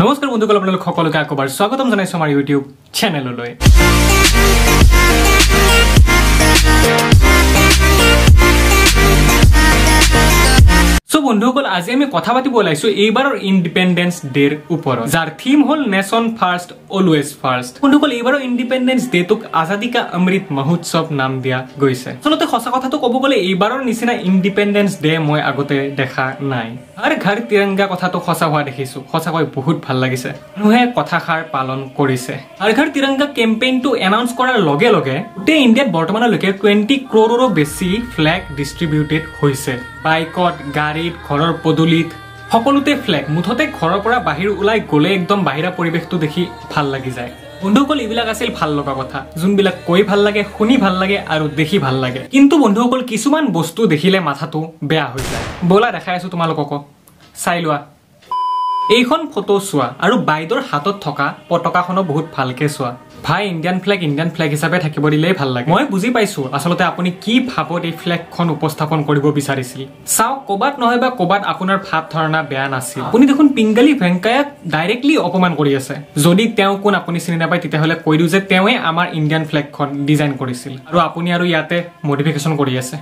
নমস্কাৰ বন্ধুসকল আপোনালোক সকলোকে আকবাৰ স্বাগতম জনাইছোঁ আমাৰ ইউটিউব চেনেললৈ বন্ধুসকল আজি আমি কথা পাতিব ওলাইছো এইবাৰৰ ইণ্ডিপেণ্ডেন্স ডেৰ ওপৰত। যাৰ থিম হ'ল নেশ্যন ফাৰ্ষ্ট অলৱেজ ফাৰ্ষ্ট বন্ধুসকল এইবাৰৰ ইণ্ডিপেণ্ডেন্স ডেটোক আজাদী কা অমৃত মহোৎসৱ নাম দিয়া গৈছে। আচলতে সঁচা কথাটো ক'ব গ'লে এইবাৰৰ নিচিনা ইণ্ডিপেণ্ডেন্স ডে মই আগতে দেখা নাই। আৰু ঘৰ তিৰংগা কথাটো সঁচা হোৱা দেখিছো। সঁচাকৈ বহুত ভাল লাগিছে। মানুহে কথাষাৰ পালন কৰিছে। আৰু ঘৰ তিৰংগা কেম্পেইনটো এনাউন্স কৰাৰ লগে লগে গোটেই ইণ্ডিয়াত বৰ্তমানলৈকে টুৱেণ্টি ক্ৰ'ৰৰো বেছি ফ্লেগ ডিষ্ট্ৰিবিউটেড হৈছে। বাইকত গাড়ীত ঘৰৰ পদূলিত সকলোতে ফ্লেগ মুঠতে ঘৰৰ পৰা বাহিৰ ওলাই গ'লে একদম বাহিৰা পৰিৱেশটো দেখি ভাল লাগি যায়। বন্ধুসকল এইবিলাক আছিল ভাল লগা কথা। যোনবিলাক কৈ ভাল লাগে শুনি ভাল লাগে আৰু দেখি ভাল লাগে। কিন্তু বন্ধুসকল কিছুমান বস্তু দেখিলে মাথাটো বেয়া হৈ যায়। ব'লা দেখাই আছো তোমালোককো। চাই লোৱা। এইখন ফটো চোৱা আৰু বাইদেউৰ হাতত থকা পতাকাখনো বহুত ভালকে চোৱা। ভাই ইণ্ডিয়ান ফ্লেগ ইণ্ডিয়ান ফ্লেগ হিচাপে থাকিব দিলেই ভাল লাগে। মই বুজি পাইছো আচলতে আপুনি কি ভাৱত এই ফ্লেগখন উপস্থাপন কৰিব বিচাৰিছিল। চাওক ক'বাত নহয় বা ক'বাত আপোনাৰ ভাৱ ধাৰণা বেয়া নাছিল। আপুনি দেখোন পিংগালী ভেংকায়াক ডাইৰেক্টলি অপমান কৰি আছে। যদি তেওঁ কোন আপুনি চিনি নাপায় তেতিয়াহ'লে কৈ দিওঁ যে তেওঁৱে আমাৰ ইণ্ডিয়ান ফ্লেগখন ডিজাইন কৰিছিল। আৰু আপুনি আৰু ইয়াতে মডিফিকেশ্যন কৰি আছে।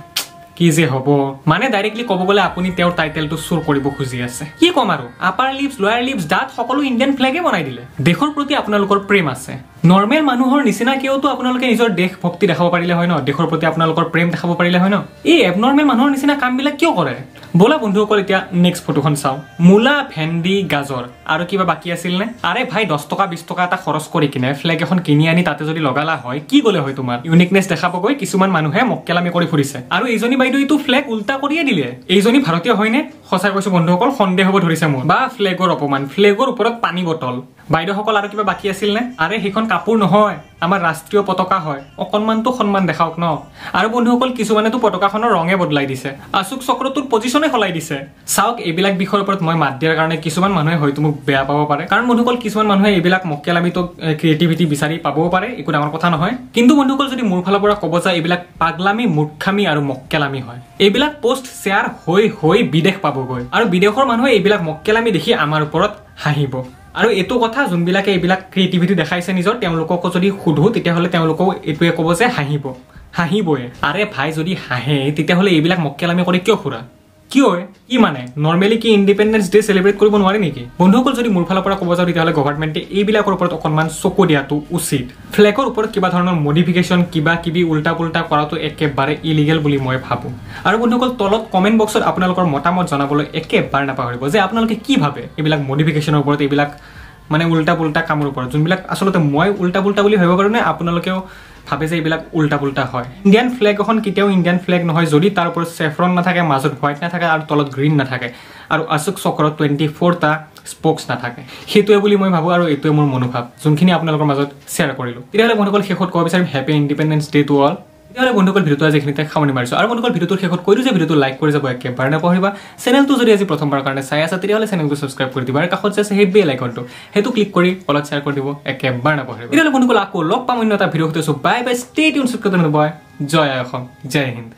কি যে হ'ব। মানে ডাইৰেক্টলি ক'ব গ'লে আপুনি তেওঁৰ টাইটেলটো চুৰ কৰিব খুজি আছে। কি ক'ম আৰু? আপাৰ লিপছ লয়াৰ লিপছ দাঁত সকলো ইণ্ডিয়ান ফ্লেগে বনাই দিলে। দেশৰ প্ৰতি আপোনালোকৰ প্ৰেম আছে। নৰ্মেল মানুহৰ নিচিনাকেওতো আপোনালোকে নিজৰ দেশ ভক্তি দেখাব পাৰিলে হয় ন? দেশৰ প্ৰতি আপোনালোকৰ প্ৰেম দেখাব পাৰিলে হয় ন? এই এবনৰ্মেল মানুহৰ নিচিনা কামবিলাক কিয় কৰে? ব'লা বন্ধুসকল এতিয়া নেক্সট ফটোখন চাওঁ। মূলা ভেন্দি গাজৰ। আৰু কিবা বাকী আছিল নে আৰে ভাই দহ টকা বিছ টকা এটা খৰচ কৰি কিনে ফ্লেগ এখন কিনি আনি তাতে যদি লগালা হয় কি গ'লে হয় তোমাৰ? ইউনিকনেছ দেখাবগৈ কিছুমান মানুহে মক্কেলামি কৰি ফুৰিছে। আৰু এইজনী বাইদেউ এইটো ফ্লেগ উল্টা কৰিয়ে দিলে। এইজনী ভাৰতীয় হয়নে? সঁচাই কৈছো বন্ধুসকল সন্দেহ হ'ব ধৰিছে মোৰ। বা ফ্লেগৰ অপমান ফ্লেগৰ ওপৰত পানী বটল। বাইদেউসকল আৰু কিবা বাকী আছিল নে আৰে সেইখন কাপোৰ নহয়। আমাৰ ৰাষ্ট্ৰীয় পতাকা হয়। অকণমানতো সন্মান দেখাওক ন? আৰু বন্ধুসকল কিছুমানেতো পতাকাখনৰ ৰঙে বদলাই দিছে। আচুক চক্ৰটোৰ পজিশ্যনে সলাই দিছে। চাওক এইবিলাক বিষয়ৰ ওপৰত মই মাত দিয়াৰ কাৰণে কিছুমান মানুহে হয়তো মোক বেয়া পাব পাৰে। কাৰণ বন্ধুসকল কিছুমান মানুহে এইবিলাক মক্কেলামিটো ক্ৰিয়েটিভিটি বিচাৰি পাবও পাৰে। একো ডাঙৰ কথা নহয়। কিন্তু বন্ধুসকল যদি মোৰ ফালৰ পৰা ক'ব যায় এইবিলাক পাগলামি মূৰ্খামি আৰু মক্কেলামি হয়। এইবিলাক পষ্ট শ্বেয়াৰ হৈ হৈ বিদেশ পাবগৈ। আৰু বিদেশৰ মানুহে এইবিলাক মক্কেলামি দেখি আমাৰ ওপৰত হাঁহিব। আৰু এইটো কথা যোনবিলাকে এইবিলাক ক্ৰিয়েটিভিটি দেখাইছে নিজৰ তেওঁলোককো যদি সোধো তেতিয়াহ'লে তেওঁলোকেও এইটোৱে ক'ব যে হাঁহিব। হাঁহিবই আৰে ভাই যদি হাঁহে তেতিয়াহ'লে এইবিলাক মক্কেলামি কৰি কিয় ফুৰা? কিয় কি মানে নৰ্মেলি কি ইণ্ডিপেণ্ডেন্স ডে চেলিব্ৰেট কৰিব নোৱাৰে নেকি? বন্ধুসকল যদি মোৰ ফালৰ পৰা ক'ব যাওঁ তেতিয়াহ'লে গভৰ্ণমেণ্টে এইবিলাকৰ ওপৰত অকণমান চকু দিয়াটো উচিত। ফ্লেগৰ ওপৰত কিবা ধৰণৰ মডিফিকেশ্যন কিবা কিবি উল্টা পুল্টা কৰাটো একেবাৰে ইলিগেল বুলি মই ভাবোঁ। আৰু বন্ধুসকল তলত কমেণ্ট বক্সত আপোনালোকৰ মতামত জনাবলৈ একেবাৰে নাপাহৰিব যে আপোনালোকে কি ভাবে? এইবিলাক মডিফিকেশ্যনৰ ওপৰত এইবিলাক মানে উল্টা পুল্টা কামৰ ওপৰত যোনবিলাক আচলতে মই উল্টা পুল্টা বুলি ভাবিব পাৰোঁ নে? আপোনালোকেও ভাবে যে এইবিলাক উল্টা পুল্টা হয়। ইণ্ডিয়ান ফ্লেগ এখন কেতিয়াও ইণ্ডিয়ান ফ্লেগ নহয় যদি তাৰ ওপৰত চেফ্ৰন নাথাকে মাজত হোৱাইট নাথাকে আৰু তলত গ্ৰীণ নাথাকে। আৰু আচুক চক্ৰত টুৱেণ্টি ফ'ৰটা স্পক্স নাথাকে। সেইটোৱে বুলি মই ভাবোঁ আৰু এইটোৱে মোৰ মনোভাৱ। যোনখিনি আপোনালোকৰ মাজত শ্বেয়াৰ কৰিলোঁ। তেতিয়াহ'লে বন্ধুসকল শেষত ক'ব বিচাৰিম happy independence day to all তেতিয়াহ'লে বন্ধুসকল ভিডিঅ'টো আজি এইখিনিতে সামৰণি মাৰিছোঁ। আৰু বন্ধুসকল ভিডিঅ'টোৰ শেষত কৈছোঁ যে ভিডিঅ'টো লাইক কৰি যাব একেবাৰে নপঢ়িবা চেনেলটো যদি আজি প্ৰথমবাৰৰ কাৰণে চাই আছা তেতিয়াহ'লে চেনেলটো ছাবস্ক্ৰাইব কৰি দিবা। আৰু কাষত যে আছে সেই বেল আইকনটো সেইটো ক্লিক কৰি অলপ শ্বেয়াৰ কৰি দিব একেবাৰে নপঢ়িবা তেতিয়াহ'লে বন্ধুসকল আকৌ লগ পাম অন্য এটা ভিডিঅ' সুধিছোঁ বাই বাই ষ্টে টিউন চুটকৈ বয় জয় অসম জয় হিন্দ।